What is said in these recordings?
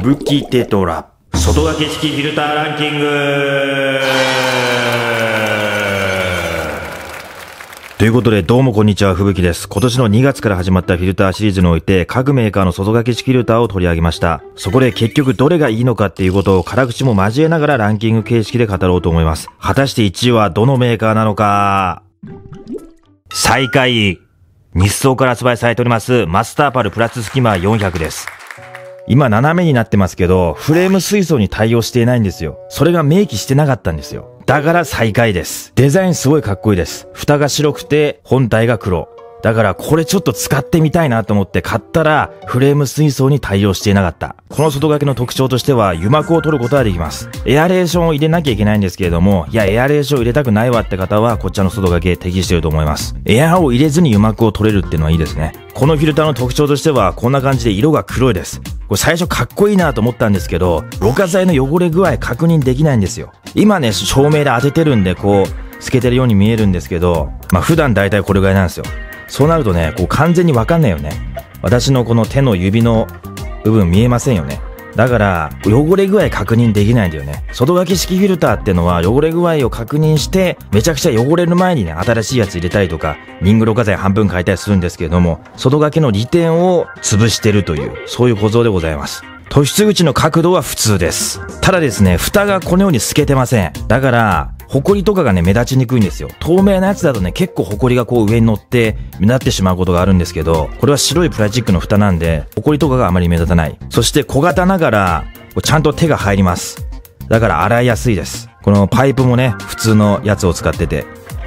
吹雪テトラ。外掛け式フィルターランキングということで、どうもこんにちは、吹雪です。今年の2月から始まったフィルターシリーズにおいて、各メーカーの外掛け式フィルターを取り上げました。そこで結局どれがいいのかっていうことを辛口も交えながらランキング形式で語ろうと思います。果たして1位はどのメーカーなのか最下位。日総から発売されております、マスターパルプラススキマー400です。今斜めになってますけど、フレーム水槽に対応していないんですよ。それが明記してなかったんですよ。だから最下位です。デザインすごいかっこいいです。蓋が白くて、本体が黒。だからこれちょっと使ってみたいなと思って買ったらフレーム水槽に対応していなかった。この外掛けの特徴としては油膜を取ることができます。エアレーションを入れなきゃいけないんですけれども、いやエアレーションを入れたくないわって方はこっちの外掛け適していると思います。エアを入れずに油膜を取れるっていうのはいいですね。このフィルターの特徴としてはこんな感じで色が黒いです。これ最初かっこいいなと思ったんですけど、ろ過剤の汚れ具合確認できないんですよ。今ね、照明で当ててるんでこう、透けてるように見えるんですけど、まあ普段大体これぐらいなんですよ。そうなるとね、こう完全にわかんないよね。私のこの手の指の部分見えませんよね。だから、汚れ具合確認できないんだよね。外書き式フィルターってのは、汚れ具合を確認して、めちゃくちゃ汚れる前にね、新しいやつ入れたりとか、リングろ過剤半分変えたりするんですけれども、外書きの利点を潰してるという、そういう構造でございます。突出口の角度は普通です。ただですね、蓋がこのように透けてません。だから、ホコリとかがね、目立ちにくいんですよ。透明なやつだとね、結構ホコリがこう上に乗って目立ってしまうことがあるんですけど、これは白いプラスチックの蓋なんで、ホコリとかがあまり目立たない。そして小型ながら、ちゃんと手が入ります。だから洗いやすいです。このパイプもね、普通のやつを使ってて、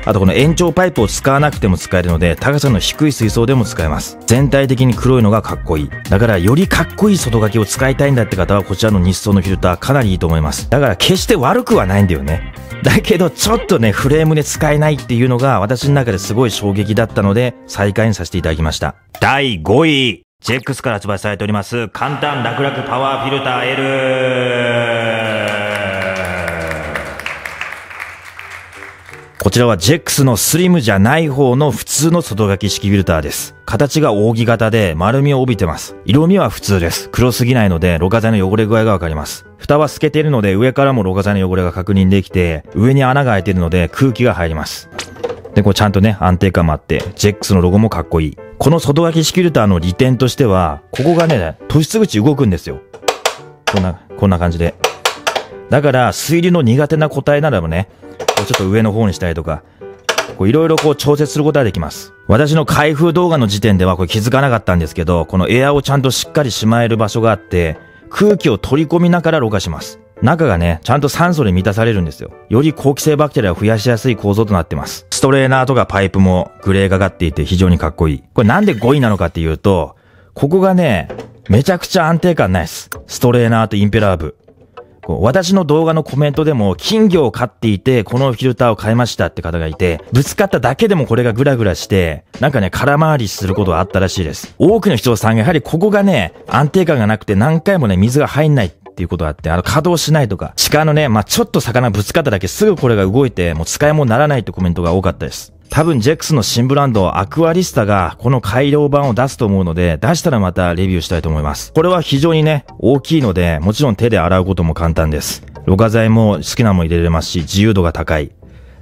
あとこの延長パイプを使わなくても使えるので、高さの低い水槽でも使えます。全体的に黒いのがかっこいい。だからよりかっこいい外掛けを使いたいんだって方は、こちらの日層のフィルターかなりいいと思います。だから決して悪くはないんだよね。だけど、ちょっとね、フレームで使えないっていうのが、私の中ですごい衝撃だったので、再開にさせていただきました。第5位。ジェックスから発売されております、簡単楽々パワーフィルター L。こちらはジェックスのスリムじゃない方の普通の外書き式フィルターです。形が扇形で丸みを帯びてます。色味は普通です。黒すぎないので、ろ過剤の汚れ具合がわかります。蓋は透けているので、上からもろ過剤の汚れが確認できて、上に穴が開いているので空気が入ります。で、こうちゃんとね、安定感もあって、ジェックスのロゴもかっこいい。この外書き式フィルターの利点としては、ここがね、突出口動くんですよ。こんな、こんな感じで。だから、水流の苦手な個体ならばね、こうちょっと上の方にしたりとか、こういろいろこう調節することができます。私の開封動画の時点ではこれ気づかなかったんですけど、このエアをちゃんとしっかりしまえる場所があって、空気を取り込みながらろ過します。中がね、ちゃんと酸素で満たされるんですよ。より好気性バクテリアを増やしやすい構造となってます。ストレーナーとかパイプもグレーがかっていて非常にかっこいい。これなんで5位なのかっていうと、ここがね、めちゃくちゃ安定感ないです。ストレーナーとインペラー部。こう私の動画のコメントでも金魚を飼っていて、このフィルターを買いましたって方がいて、ぶつかっただけでもこれがグラグラして、なんかね、空回りすることがあったらしいです。多くの人さんがやはりここがね、安定感がなくて何回もね、水が入んないっていうことがあって、あの、稼働しないとか、鹿のね、まあ、ちょっと魚ぶつかっただけすぐこれが動いて、もう使い物にならないってコメントが多かったです。多分ジェックスの新ブランドアクアリスタがこの改良版を出すと思うので出したらまたレビューしたいと思います。これは非常にね、大きいのでもちろん手で洗うことも簡単です。ろ過剤も好きなもの入れれますし自由度が高い。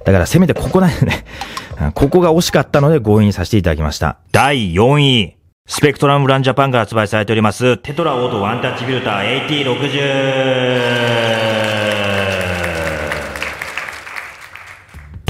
だからせめてここだよね。ここが惜しかったので強引にさせていただきました。第4位。スペクトラムランジャパンが発売されておりますテトラオートワンタッチフィルター AT60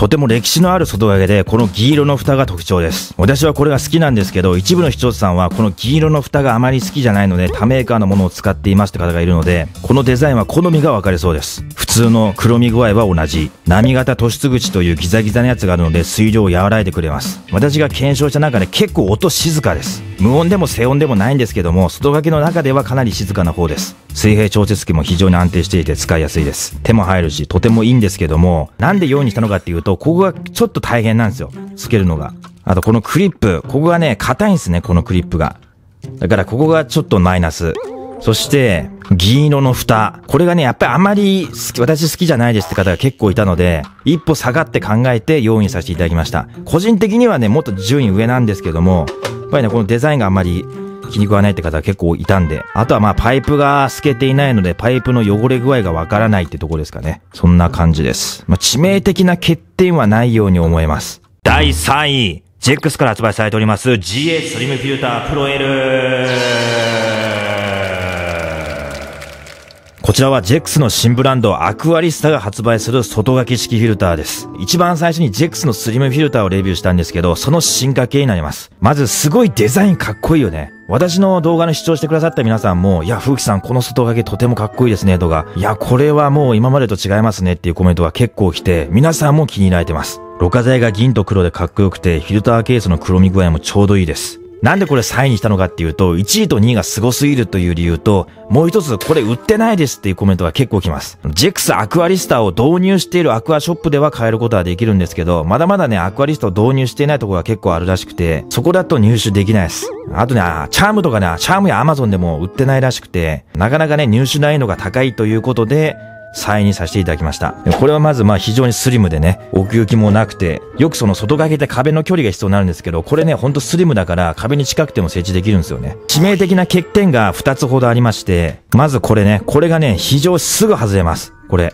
とても歴史のある外掛けで、この銀色の蓋が特徴です。私はこれが好きなんですけど、一部の視聴者さんはこの銀色の蓋があまり好きじゃないので、他メーカーのものを使っていますって方がいるので、このデザインは好みが分かれそうです。普通の黒み具合は同じ。波型突出口というギザギザのやつがあるので、水量を和らいでくれます。私が検証した中で結構音静かです。無音でも静音でもないんですけども、外掛けの中ではかなり静かな方です。水平調節器も非常に安定していて使いやすいです。手も入るし、とてもいいんですけども、なんで4にしたのかっていうと、ここがちょっと大変なんですよ。つけるのが。あとこのクリップ、ここがね、硬いんですね、このクリップが。だからここがちょっとマイナス。そして、銀色の蓋。これがね、やっぱりあまり好き、私好きじゃないですって方が結構いたので、一歩下がって考えて4位させていただきました。個人的にはね、もっと順位上なんですけども、やっぱりね、このデザインがあまり気に食わないって方結構いたんで。あとはまあパイプが透けていないので、パイプの汚れ具合がわからないってとこですかね。そんな感じです。まあ致命的な欠点はないように思えます。第3位。ジェックスから発売されております GA スリムフィルタープロ L。こちらは JEX の新ブランドアクアリスタが発売する外掛け式フィルターです。一番最初に JEX のスリムフィルターをレビューしたんですけど、その進化系になります。まずすごいデザインかっこいいよね。私の動画の視聴してくださった皆さんも、いや、風紀さん、この外掛けとてもかっこいいですね、とか、いや、これはもう今までと違いますねっていうコメントが結構来て、皆さんも気に入られてます。ろ過剤が銀と黒でかっこよくて、フィルターケースの黒み具合もちょうどいいです。なんでこれ3位にしたのかっていうと、1位と2位が凄すぎるという理由と、もう一つこれ売ってないですっていうコメントが結構来ます。ジェクスアクアリスタを導入しているアクアショップでは買えることはできるんですけど、まだまだね、アクアリスタを導入していないところが結構あるらしくて、そこだと入手できないです。あとね、チャームとかね、チャームやアマゾンでも売ってないらしくて、なかなかね、入手難易度が高いということで、3位にさせていただきました。これはまずまあ非常にスリムでね、奥行きもなくて、よくその外掛けて壁の距離が必要になるんですけど、これね、ほんとスリムだから壁に近くても設置できるんですよね。致命的な欠点が2つほどありまして、まずこれね、これがね、非常にすぐ外れます。これ。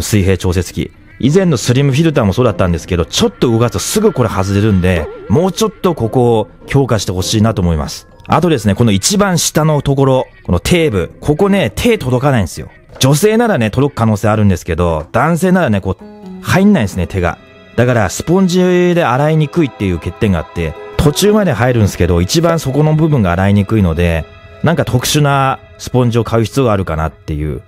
水平調節器。以前のスリムフィルターもそうだったんですけど、ちょっと動かすとすぐこれ外れるんで、もうちょっとここを強化してほしいなと思います。あとですね、この一番下のところ、このテーブ、ここね、手届かないんですよ。女性ならね、届く可能性あるんですけど、男性ならね、こう、入んないんですね、手が。だから、スポンジで洗いにくいっていう欠点があって、途中まで入るんですけど、一番そこの部分が洗いにくいので、なんか特殊なスポンジを買う必要があるかなっていう。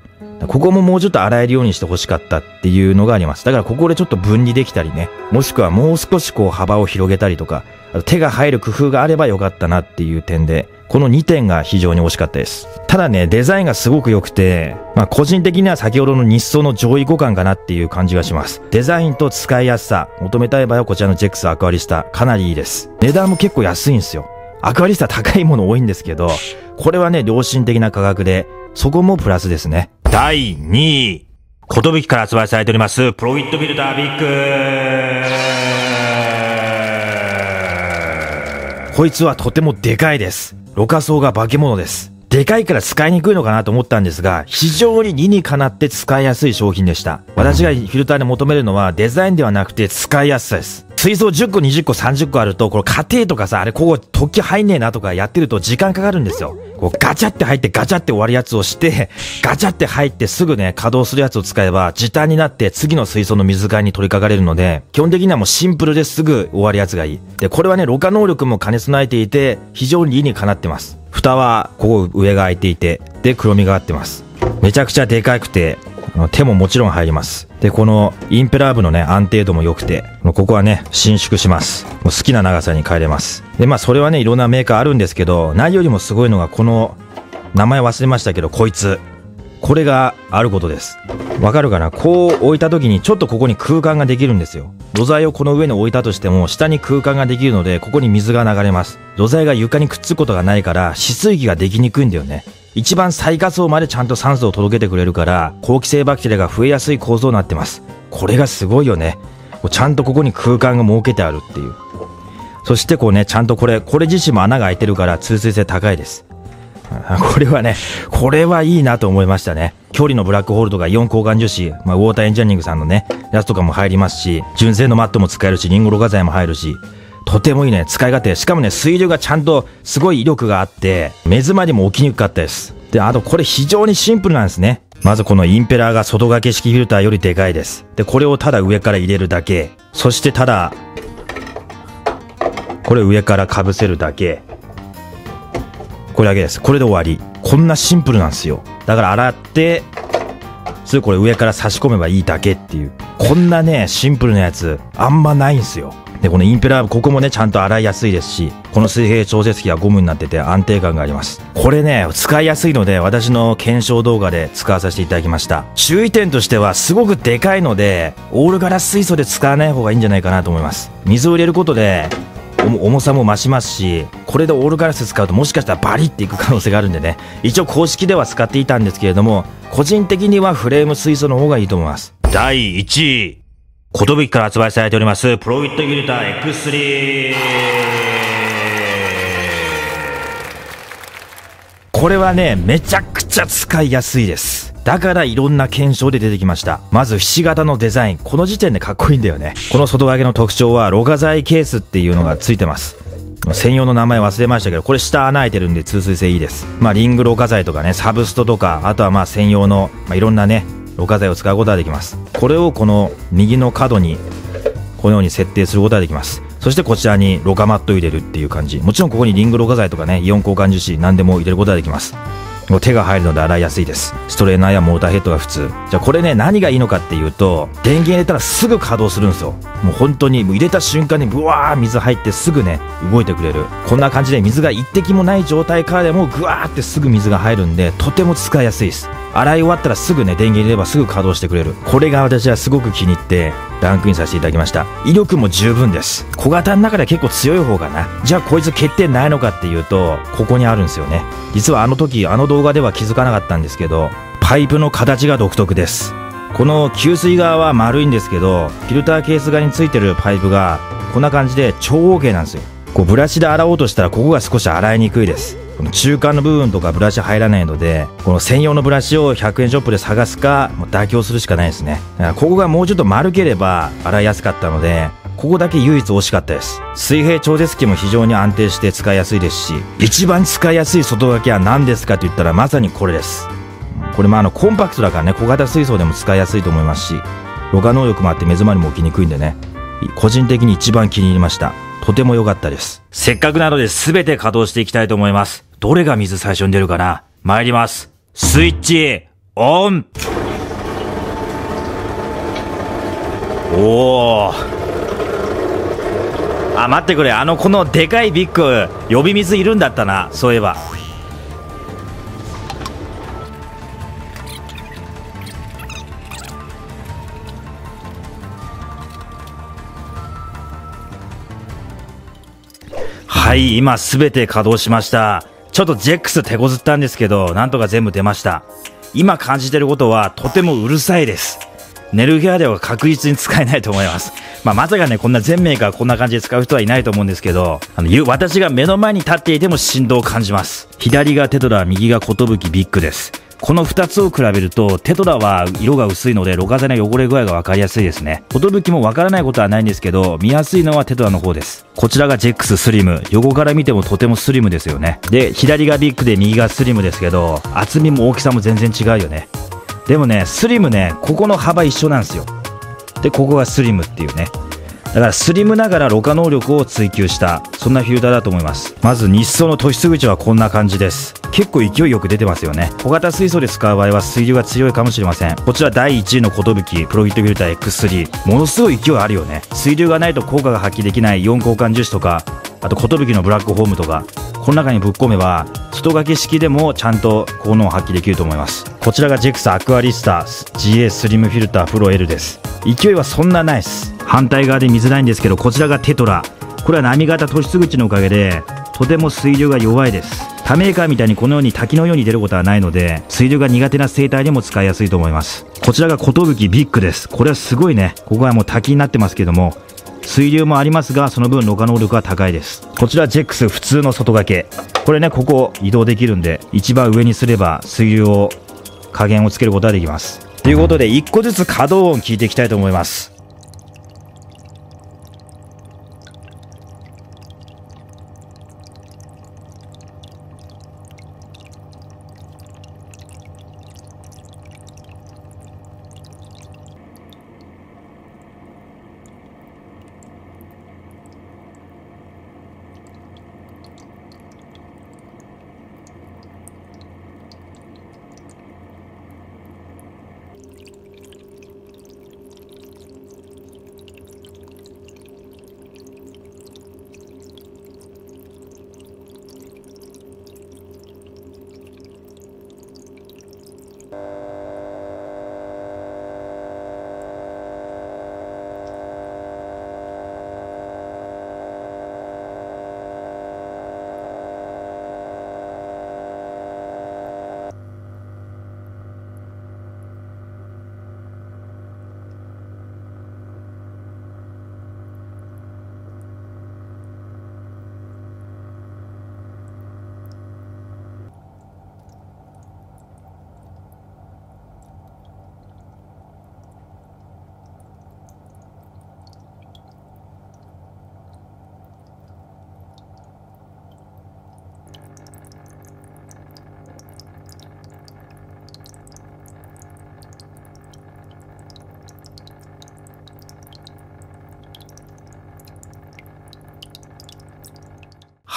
ここももうちょっと洗えるようにして欲しかったっていうのがあります。だからここでちょっと分離できたりね。もしくはもう少しこう幅を広げたりとか、手が入る工夫があればよかったなっていう点で、この2点が非常に惜しかったです。ただね、デザインがすごく良くて、まあ個人的には先ほどの日装の上位互換かなっていう感じがします。デザインと使いやすさ、求めたい場合はこちらのジェックスアクアリスタ、かなりいいです。値段も結構安いんですよ。アクアリスタ高いもの多いんですけど、これはね、良心的な価格で、そこもプラスですね。第2位。ことぶきから発売されております、プロフィットビルダービッグこいつはとてもでかいです。ろ過層が化け物です。でかいから使いにくいのかなと思ったんですが、非常に2にかなって使いやすい商品でした。私がフィルターで求めるのはデザインではなくて使いやすさです。水槽10個、20個、30個あると、この家庭とかさ、あれここ突起入んねえなとかやってると時間かかるんですよ。こうガチャって入ってガチャって終わるやつをして、ガチャって入ってすぐね、稼働するやつを使えば、時短になって次の水槽の水替えに取り掛かれるので、基本的にはもうシンプルですぐ終わるやつがいい。で、これはね、ろ過能力も兼ね備えていて、非常に理にかなってます。蓋は、ここ上が開いていて、で、黒みがあってます。めちゃくちゃでかくて、手ももちろん入ります。で、このインペラー部のね、安定度も良くて、ここはね、伸縮します。もう好きな長さに変えれます。で、まあそれはね、いろんなメーカーあるんですけど、何よりもすごいのがこの、名前忘れましたけど、こいつ。これがあることです。わかるかな？こう置いた時にちょっとここに空間ができるんですよ。土材をこの上に置いたとしても下に空間ができるのでここに水が流れます。土材が床にくっつくことがないから止水器ができにくいんだよね。一番最下層までちゃんと酸素を届けてくれるから好気性バクテリアが増えやすい構造になってます。これがすごいよね。ちゃんとここに空間が設けてあるっていう。そしてこうね、ちゃんとこれ、これ自身も穴が開いてるから通水性高いです。これはね、これはいいなと思いましたね。距離のブラックホールとかイオン交換樹脂、まあ、ウォーターエンジニアリングさんのね、やつとかも入りますし、純正のマットも使えるし、リンゴろ過剤も入るし、とてもいいね、使い勝手。しかもね、水流がちゃんとすごい威力があって、目詰まりも起きにくかったです。で、あとこれ非常にシンプルなんですね。まずこのインペラーが外掛け式フィルターよりでかいです。で、これをただ上から入れるだけ。そしてただ、これ上から被せるだけ。これだけです。これで終わり。こんなシンプルなんですよ。だから洗って、すぐこれ上から差し込めばいいだけっていう。こんなね、シンプルなやつ、あんまないんすよ。で、このインペラー、ここもね、ちゃんと洗いやすいですし、この水平調節器はゴムになってて安定感があります。これね、使いやすいので、私の検証動画で使わさせていただきました。注意点としては、すごくでかいので、オールガラス水素で使わない方がいいんじゃないかなと思います。水を入れることで、重さも増しますしこれでオールガラス使うともしかしたらバリっていく可能性があるんでね一応公式では使っていたんですけれども個人的にはフレーム水素の方がいいと思います第1位寿から発売されておりますプロフィットフィルター X3 これはね、めちゃくちゃ使いやすいです。だからいろんな検証で出てきました。まず、ひし形のデザイン。この時点でかっこいいんだよね。この外掛けの特徴は、ろ過剤ケースっていうのがついてます。専用の名前忘れましたけど、これ下穴開いてるんで通水性いいです。まあ、リングろ過剤とかね、サブストとか、あとはまあ専用の、まあ、いろんなね、ろ過剤を使うことができます。これをこの右の角に、このように設定することができます。そしてこちらにろ過マットを入れるっていう感じ。もちろんここにリングろ過剤とかね、イオン交換樹脂何でも入れることができます。もう手が入るので洗いやすいです。ストレーナーやモーターヘッドが普通。じゃあこれね、何がいいのかっていうと、電源入れたらすぐ稼働するんですよ。もう本当にもう入れた瞬間にブワー水入ってすぐね、動いてくれる。こんな感じで水が一滴もない状態からでもグワーってすぐ水が入るんで、とても使いやすいです。洗い終わったらすぐね、電源入れればすぐ稼働してくれる。これが私はすごく気に入って、ランクインさせていただきました。威力も十分です。小型の中では結構強い方かな。じゃあこいつ欠点ないのかっていうと、ここにあるんですよね。実はあの時、あの動画では気づかなかったんですけど、パイプの形が独特です。この給水側は丸いんですけど、フィルターケース側についてるパイプが、こんな感じで長方形なんですよ。こうブラシで洗おうとしたらここが少し洗いにくいです。この中間の部分とかブラシ入らないので、この専用のブラシを100円ショップで探すか、もう妥協するしかないですね。だからここがもうちょっと丸ければ洗いやすかったので、ここだけ唯一惜しかったです。水平超絶機も非常に安定して使いやすいですし、一番使いやすい外掛けは何ですかと言ったらまさにこれです。これもあのコンパクトだからね、小型水槽でも使いやすいと思いますし、ろ過能力もあって目詰まりも起きにくいんでね、個人的に一番気に入りました。とても良かったです。せっかくなので全て稼働していきたいと思います。どれが水最初に出るかな？参ります。スイッチ、オンおー。あ、待ってくれ。あの、このでかいビッグ、呼び水いるんだったな。そういえば。はい、今すべて稼働しました。ちょっとジェックス手こずったんですけど、なんとか全部出ました。今感じてることはとてもうるさいです。寝る部屋では確実に使えないと思います。まあ、まさかね、こんな全メーカーこんな感じで使う人はいないと思うんですけど、あの、私が目の前に立っていても振動を感じます。左がテトラ、右が寿ビッグです。この2つを比べると、テトラは色が薄いので、ろ過剤の汚れ具合が分かりやすいですね。寿も分からないことはないんですけど、見やすいのはテトラの方です。こちらがジェックススリム。横から見てもとてもスリムですよね。で、左がビッグで右がスリムですけど、厚みも大きさも全然違うよね。でもね、スリムね、ここの幅一緒なんですよ。で、ここがスリムっていうね。だからスリムながらろ過能力を追求したそんなフィルターだと思います。まず日層の突出口はこんな感じです。結構勢いよく出てますよね。小型水槽で使う場合は水流が強いかもしれません。こちら第1位の寿プロフィットフィルター X3 ものすごい勢いあるよね。水流がないと効果が発揮できないイオン交換樹脂とかあと寿のブラックホームとか。この中にぶっ込めば外掛け式でもちゃんと効能を発揮できると思います。こちらが JEX アクアリスタ GA スリムフィルタープロ L です。勢いはそんなないです。反対側で見づらいんですけどこちらがテトラ。これは波型突出口のおかげでとても水流が弱いです。他メーカーみたいにこのように滝のように出ることはないので水流が苦手な生態でも使いやすいと思います。こちらが寿ビッグです。これはすごいね。ここはもう滝になってますけども水流もありますがその分ろ過能力が高いです。こちらジェックス普通の外掛け。これねここ移動できるんで一番上にすれば水流を加減をつけることができます。ということで1個ずつ可動音聞いていきたいと思います。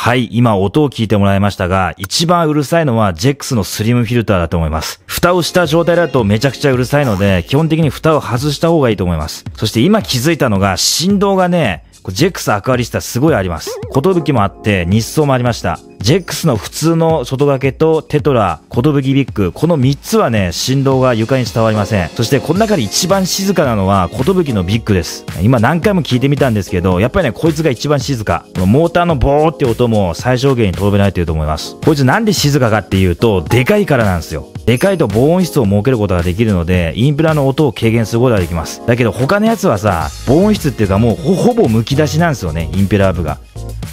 はい、今音を聞いてもらいましたが、一番うるさいのはジェックスのスリムフィルターだと思います。蓋をした状態だとめちゃくちゃうるさいので、基本的に蓋を外した方がいいと思います。そして今気づいたのが、振動がね、ジェックスアクアリスタすごいあります。ことぶきもあって、日装もありました。ジェックスの普通の外掛けとテトラ、コトブキビッグ、この3つはね、振動が床に伝わりません。そしてこの中で一番静かなのは、コトブキのビッグです。今何回も聞いてみたんですけど、やっぱりね、こいつが一番静か。このモーターのボーって音も最小限にとどめられていると思います。こいつなんで静かかっていうと、でかいからなんですよ。でかいと防音室を設けることができるので、インプラの音を軽減することができます。だけど他のやつはさ、防音室っていうかもうほぼ剥き出しなんですよね、インペラー部が。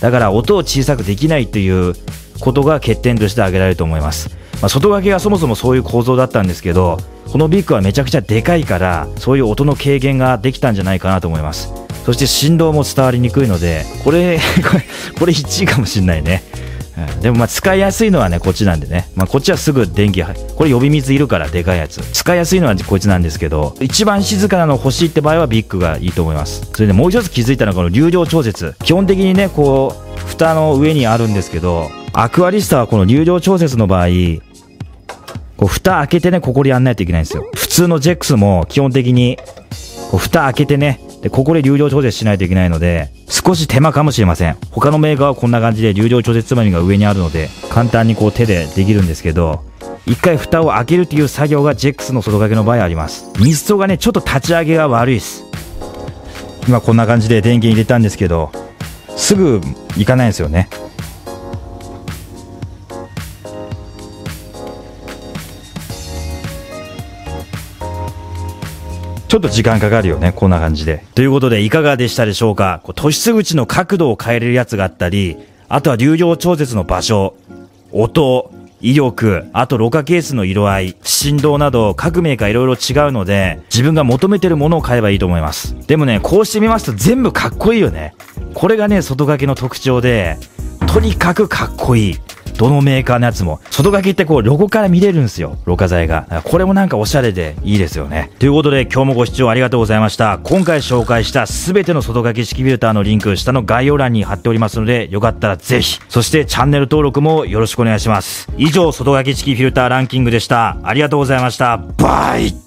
だから音を小さくできないということが欠点として挙げられると思います。まあ、外掛けがそもそもそういう構造だったんですけど、このビッグはめちゃくちゃでかいから、そういう音の軽減ができたんじゃないかなと思います。そして振動も伝わりにくいので、これ、これ、これ1位かもしんないね。でもまあ使いやすいのはね、こっちなんでね。まあこっちはすぐ電気、これ呼び水いるからでかいやつ。使いやすいのはこいつなんですけど、一番静かなの欲しいって場合はビッグがいいと思います。それでもう一つ気づいたのはこの流量調節。基本的にね、こう、蓋の上にあるんですけど、アクアリスタはこの流量調節の場合、こう蓋開けてね、ここでやんないといけないんですよ。普通のジェックスも基本的に、こう蓋開けてね、で、ここで流量調節しないといけないので、少し手間かもしれません。他のメーカーはこんな感じで流量調節つまみが上にあるので、簡単にこう手でできるんですけど、一回蓋を開けるっていう作業がジェックスの外掛けの場合あります。ミストがね、ちょっと立ち上げが悪いです。今こんな感じで電源入れたんですけど、すぐ行かないんですよね。ちょっと時間かかるよね、こんな感じで。ということで、いかがでしたでしょうか？こう突出口の角度を変えれるやつがあったり、あとは流量調節の場所、音、威力、あとろ過ケースの色合い、振動など各メーカーいろいろ違うので、自分が求めてるものを買えばいいと思います。でもね、こうしてみますと全部かっこいいよね。これがね、外掛けの特徴で、とにかくかっこいい。どのメーカーのやつも、外掛けってこう、ロゴから見れるんですよ。ろ過剤が。これもなんかおしゃれでいいですよね。ということで、今日もご視聴ありがとうございました。今回紹介した全ての外掛け式フィルターのリンク、下の概要欄に貼っておりますので、よかったらぜひ、そしてチャンネル登録もよろしくお願いします。以上、外掛け式フィルターランキングでした。ありがとうございました。バイ